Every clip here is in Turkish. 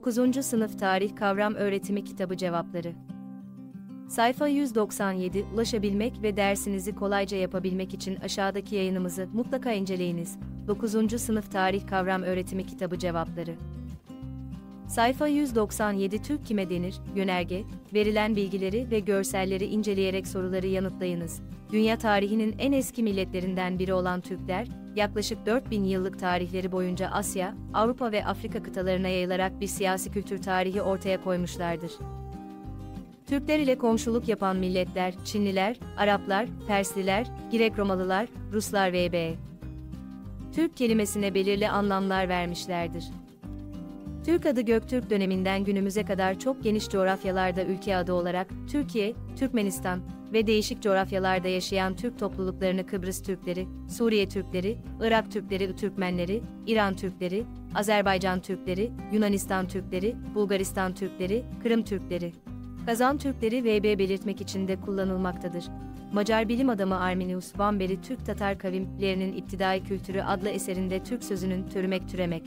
9. Sınıf Tarih Kavram Öğretimi Kitabı Cevapları Sayfa 197 Ulaşabilmek ve dersinizi kolayca yapabilmek için aşağıdaki yayınımızı mutlaka inceleyiniz. 9. Sınıf Tarih Kavram Öğretimi Kitabı Cevapları Sayfa 197 Türk kime denir? Yönerge, verilen bilgileri ve görselleri inceleyerek soruları yanıtlayınız. Dünya tarihinin en eski milletlerinden biri olan Türkler, yaklaşık 4000 yıllık tarihleri boyunca Asya, Avrupa ve Afrika kıtalarına yayılarak bir siyasi kültür tarihi ortaya koymuşlardır. Türkler ile komşuluk yapan milletler, Çinliler, Araplar, Persliler, Girek-Romalılar, Ruslar vb. Türk kelimesine belirli anlamlar vermişlerdir. Türk adı Göktürk döneminden günümüze kadar çok geniş coğrafyalarda ülke adı olarak Türkiye, Türkmenistan ve değişik coğrafyalarda yaşayan Türk topluluklarını Kıbrıs Türkleri, Suriye Türkleri, Irak Türkleri, Türkmenleri, İran Türkleri, Azerbaycan Türkleri, Yunanistan Türkleri, Bulgaristan Türkleri, Kırım Türkleri, Kazan Türkleri VB belirtmek için de kullanılmaktadır. Macar bilim adamı Arminius Van Beri Türk Tatar kavimlerinin iptidai kültürü adlı eserinde Türk sözünün türemek türemek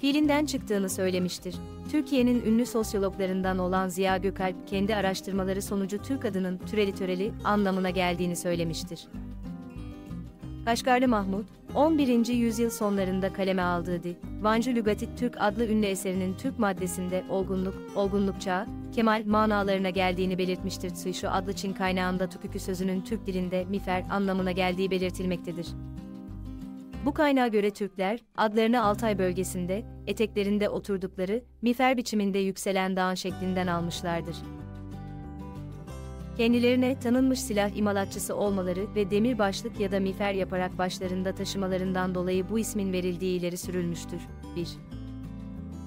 fiilinden çıktığını söylemiştir. Türkiye'nin ünlü sosyologlarından olan Ziya Gökalp kendi araştırmaları sonucu Türk adının türeli töreli anlamına geldiğini söylemiştir. Kaşgarlı Mahmut, 11. yüzyıl sonlarında kaleme aldığı Divancı Lügatit Türk adlı ünlü eserinin Türk maddesinde olgunluk, olgunluk çağı, kemal manalarına geldiğini belirtmiştir. Şu adlı Çin kaynağında tukükü sözünün Türk dilinde mifer anlamına geldiği belirtilmektedir. Bu kaynağa göre Türkler, adlarını Altay bölgesinde, eteklerinde oturdukları, mifer biçiminde yükselen dağın şeklinden almışlardır. Kendilerine tanınmış silah imalatçısı olmaları ve demir başlık ya da mifer yaparak başlarında taşımalarından dolayı bu ismin verildiği ileri sürülmüştür. 1.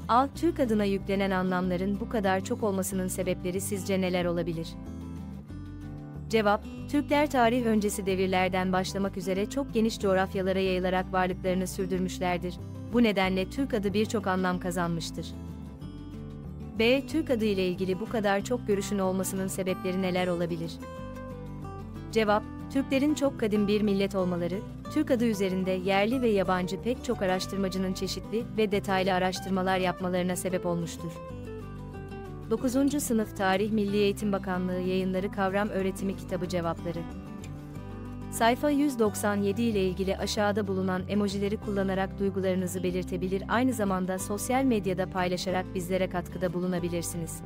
A. Türk adına yüklenen anlamların bu kadar çok olmasının sebepleri sizce neler olabilir? Cevap, Türkler tarih öncesi devirlerden başlamak üzere çok geniş coğrafyalara yayılarak varlıklarını sürdürmüşlerdir. Bu nedenle Türk adı birçok anlam kazanmıştır. B. Türk adı ile ilgili bu kadar çok görüşün olmasının sebepleri neler olabilir? Cevap, Türklerin çok kadim bir millet olmaları, Türk adı üzerinde yerli ve yabancı pek çok araştırmacının çeşitli ve detaylı araştırmalar yapmalarına sebep olmuştur. 9. Sınıf Tarih Milli Eğitim Bakanlığı Yayınları Kavram Öğretimi Kitabı Cevapları Sayfa 197 ile ilgili aşağıda bulunan emojileri kullanarak duygularınızı belirtebilir aynı zamanda sosyal medyada paylaşarak bizlere katkıda bulunabilirsiniz.